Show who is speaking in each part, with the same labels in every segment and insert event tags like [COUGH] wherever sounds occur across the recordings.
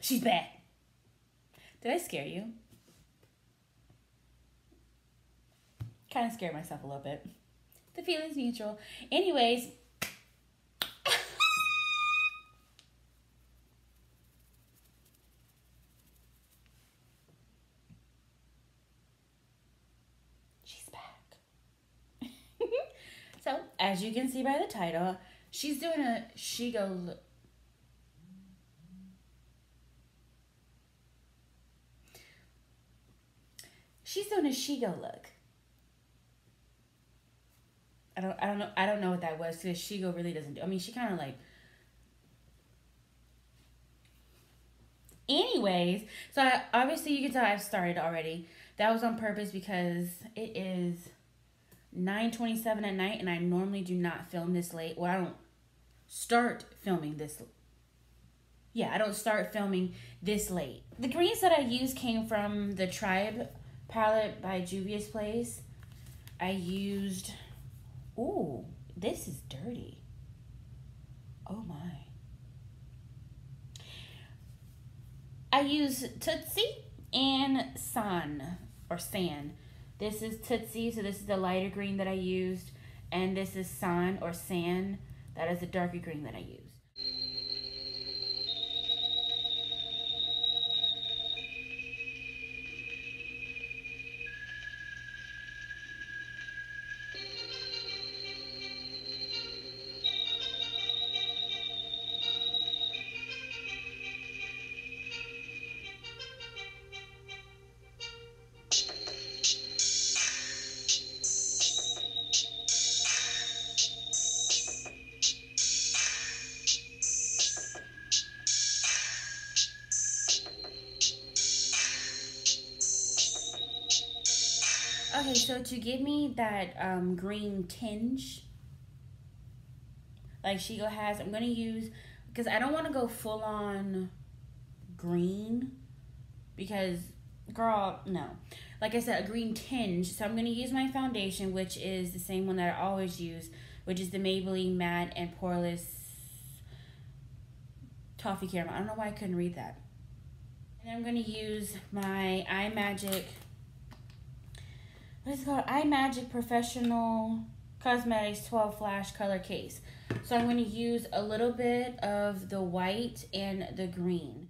Speaker 1: She's back. Did I scare you? Kind of scared myself a little bit. The feeling's mutual. Anyways. [LAUGHS] She's back. [LAUGHS] so, as you can see by the title, she's doing a Shego look. She's doing a Shego look. I don't I don't know I don't know what that was because Shego really doesn't do I mean she kinda like Anyways, so I, obviously you can tell I've started already. That was on purpose because it is 9.27 at night and I normally do not film this late. Well, I don't start filming this yeah, I don't start filming this late. The greens that I used came from the Tribe palette by Juvia's Place. I used, ooh, this is dirty. Oh my. I use Tootsie and San, or San. This is Tootsie, so this is the lighter green that I used. And this is San, or San, that is the darker green that I used. Okay, so to give me that um, green tinge, like Shego has, I'm going to use, because I don't want to go full on green, because, girl, no. Like I said, a green tinge. So I'm going to use my foundation, which is the same one that I always use, which is the Maybelline Matte and Poreless Toffee Caramel. I don't know why I couldn't read that. And I'm going to use my iMagic what is it called? iMagic Professional Cosmetics 12 Flash Color Case. So I'm going to use a little bit of the white and the green.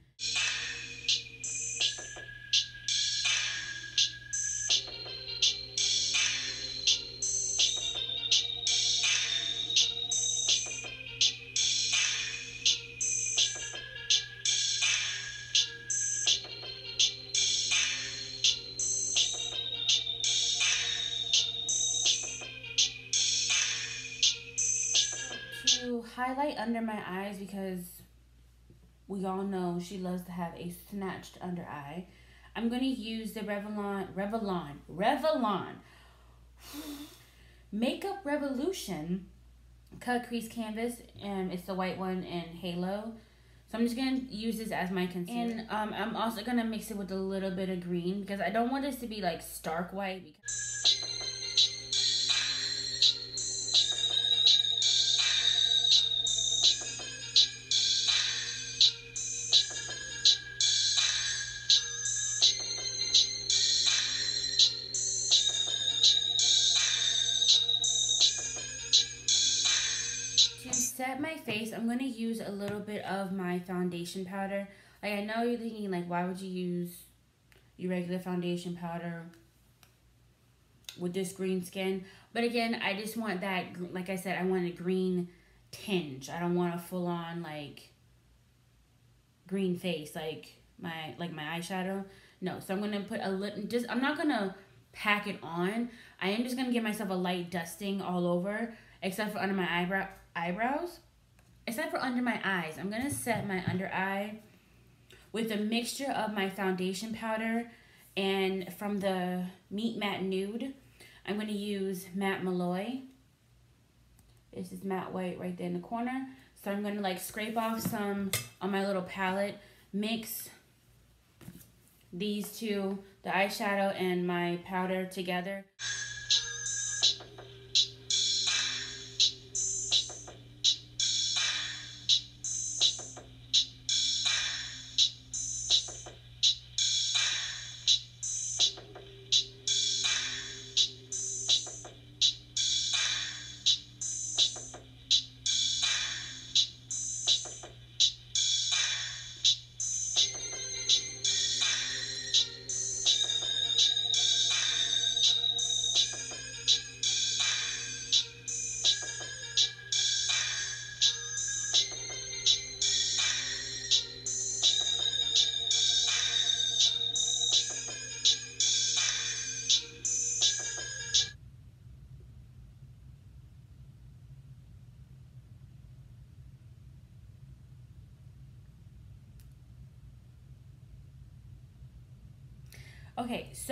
Speaker 1: Highlight under my eyes because we all know she loves to have a snatched under eye. I'm going to use the Revlon, Revlon, Revlon [SIGHS] Makeup Revolution Cut Crease Canvas. and it's the white one in Halo. So I'm just going to use this as my concealer. And um, I'm also going to mix it with a little bit of green because I don't want this to be like stark white. Because set my face, I'm going to use a little bit of my foundation powder. Like, I know you're thinking, like, why would you use your regular foundation powder with this green skin? But again, I just want that, like I said, I want a green tinge. I don't want a full-on, like, green face, like my, like my eyeshadow. No, so I'm going to put a little, just, I'm not going to pack it on. I am just going to give myself a light dusting all over, except for under my eyebrow eyebrows, except for under my eyes. I'm going to set my under eye with a mixture of my foundation powder and from the Meet Matte Nude, I'm going to use Matte Malloy. This is matte white right there in the corner. So I'm going to like scrape off some on my little palette, mix these two, the eyeshadow and my powder together.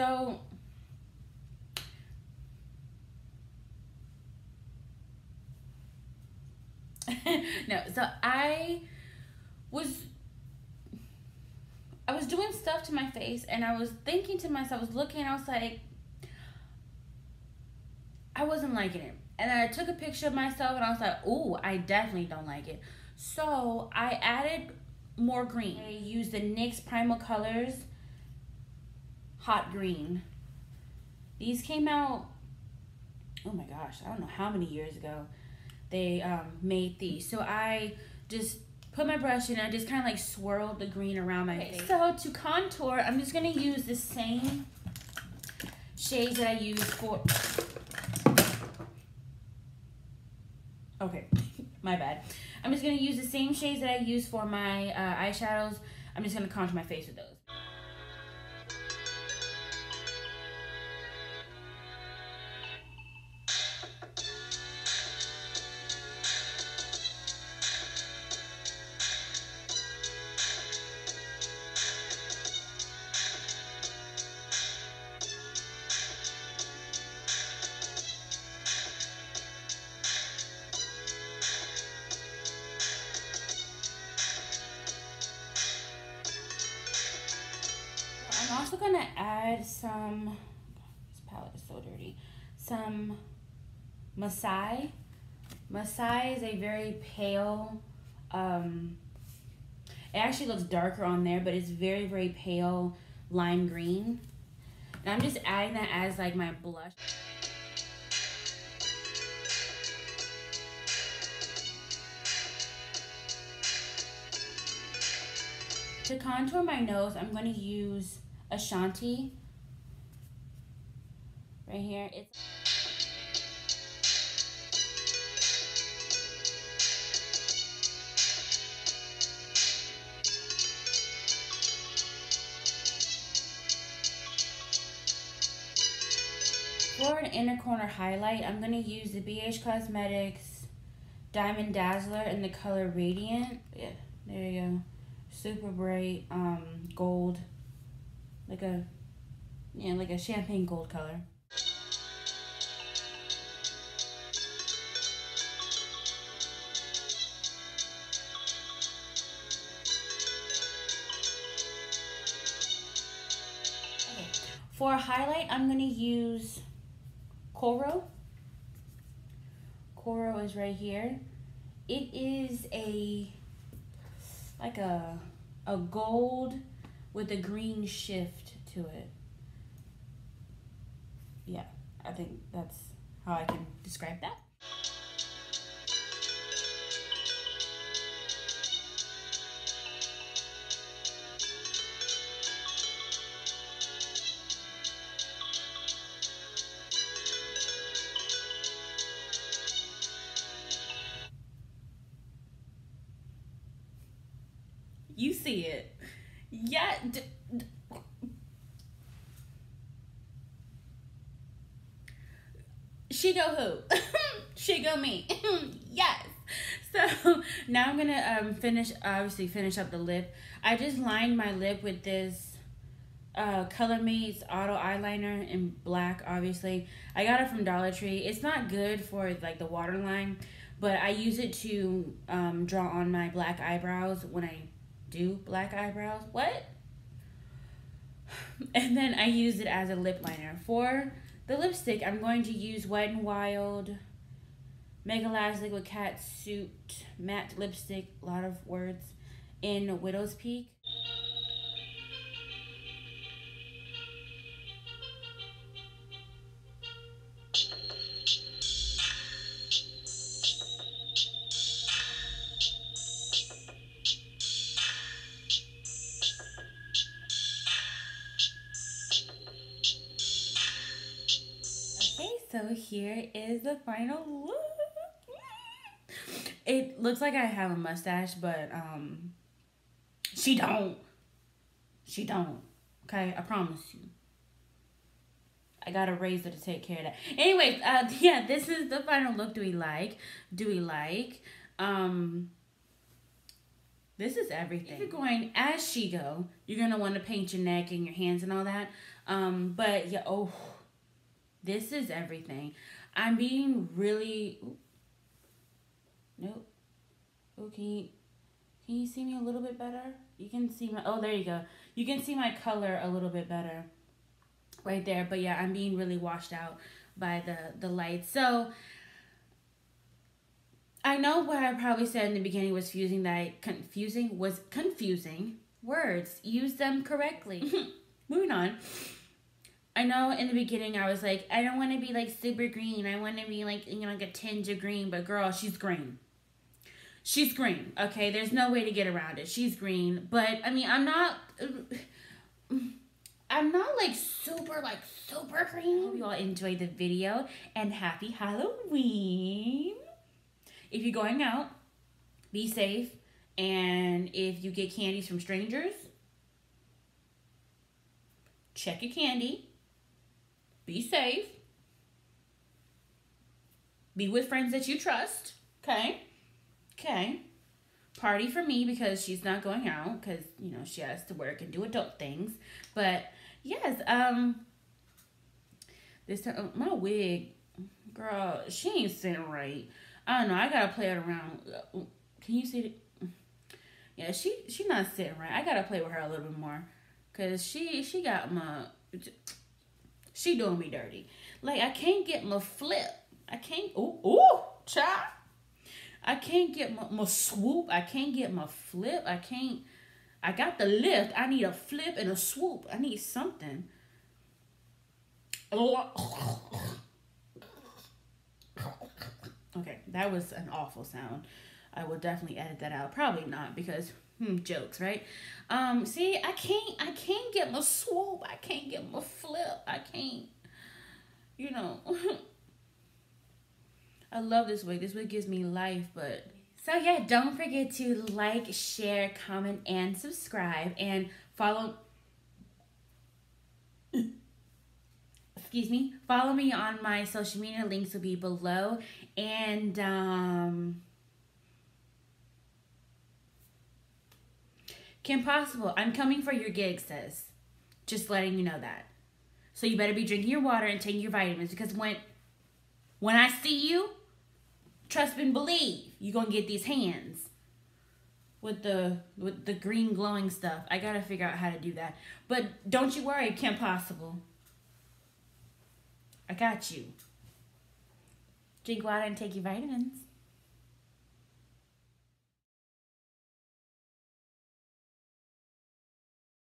Speaker 1: So [LAUGHS] no, so I was I was doing stuff to my face and I was thinking to myself, I was looking, I was like I wasn't liking it. And then I took a picture of myself and I was like, "Ooh, I definitely don't like it." So, I added more green. I used the NYX Primal Colors Hot Green. These came out oh my gosh, I don't know how many years ago they um, made these. So I just put my brush in and I just kind of like swirled the green around my face. So to contour, I'm just going to use the same shades that I use for... Okay, [LAUGHS] my bad. I'm just going to use the same shades that I use for my uh, eyeshadows. I'm just going to contour my face with those. Also gonna add some, this palette is so dirty, some Masai. Masai is a very pale, um, it actually looks darker on there, but it's very, very pale lime green. And I'm just adding that as like my blush. To contour my nose, I'm going to use Ashanti right here. It's For an inner corner highlight, I'm going to use the BH Cosmetics Diamond Dazzler in the color Radiant. Yeah, there you go. Super bright um, gold like a yeah like a champagne gold color. For a highlight I'm gonna use Koro. Koro is right here. It is a like a a gold with a green shift to it. Yeah, I think that's how I can describe that. You see it. Yeah. D- d- she go who? [LAUGHS] she go me. [LAUGHS] yes. So [LAUGHS] now I'm gonna um finish obviously finish up the lip. I just lined my lip with this uh Color Mates Auto Eyeliner in black. Obviously, I got it from Dollar Tree. It's not good for like the waterline, but I use it to um draw on my black eyebrows when I do black eyebrows. What? [SIGHS] And then I use it as a lip liner. For the lipstick, I'm going to use Wet n Wild MegaLast Liquid Cat Suit Matte Lipstick, a lot of words, in Widow's Peak. So here is the final look. It looks like I have a mustache, but um, she don't. She don't. Okay, I promise you. I got a razor to take care of that. Anyways, uh, [LAUGHS] yeah, this is the final look. Do we like? Do we like? Um, this is everything. If you're going as Shego, you're gonna want to paint your neck and your hands and all that. Um, but yeah, oh, this is everything. I'm being really. Ooh, nope. Oh, can you can you see me a little bit better? You can see my oh there you go. You can see my color a little bit better right there. But yeah, I'm being really washed out by the the light. So I know what I probably said in the beginning was confusing that I, confusing was confusing words. Use them correctly. [LAUGHS] Moving on. I know in the beginning I was like, I don't want to be like super green. I want to be like, you know, like a tinge of green. But girl, she's green. She's green. Okay, there's no way to get around it. She's green. But I mean, I'm not. [SIGHS] I'm not like super like super green. I hope you all enjoyed the video and happy Halloween. If you're going out, be safe. And if you get candies from strangers, check your candy. Be safe. Be with friends that you trust. Okay. Okay. Party for me because she's not going out because, you know, she has to work and do adult things. But yes, um, this time, oh, my wig, girl, she ain't sitting right. I don't know. I gotta play it around. Can you see it? Yeah, she she not sitting right. I gotta play with her a little bit more, cause she she got my she doing me dirty. Like I can't get my flip. I can't. Ooh ooh, child. I can't get my, my swoop. I can't get my flip. I can't. I got the lift. I need a flip and a swoop. I need something. Okay, that was an awful sound. I will definitely edit that out. Probably not because hmm, jokes, right? Um, see, I can't, I can't get my swoop. I can't get my flip. I can't, you know. [LAUGHS] I love this wig. This wig gives me life, but so yeah, don't forget to like, share, comment, and subscribe, and follow. [COUGHS] excuse me, follow me on my social media. Links will be below. And um, Kim Possible, I'm coming for your gig, sis. Just letting you know that. So you better be drinking your water and taking your vitamins because when when I see you, trust and believe, you're gonna get these hands with the with the green glowing stuff. I gotta figure out how to do that. But don't you worry, Kim Possible. I got you. Drink water and take your vitamins.